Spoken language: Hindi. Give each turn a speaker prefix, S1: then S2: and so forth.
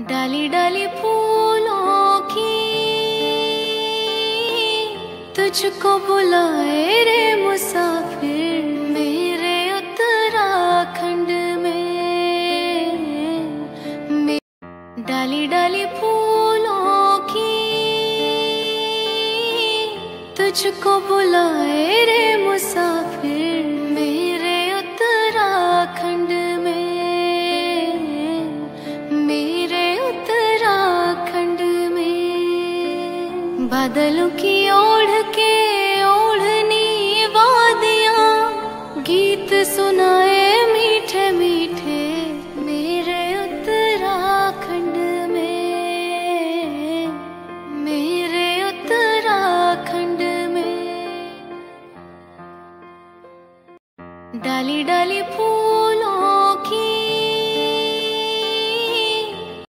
S1: डाली डाली फूलों की। तुझको बुलाए रे मुसाफिर मेरे उत्तराखंड में। डाली डाली फूलों की। तुझको बुलाए रे बदलों की ओढ़ के ओढ़नी वादिया, गीत सुनाए मीठे मीठे मेरे उत्तराखंड में, मेरे उत्तराखंड में। डाली डाली फूल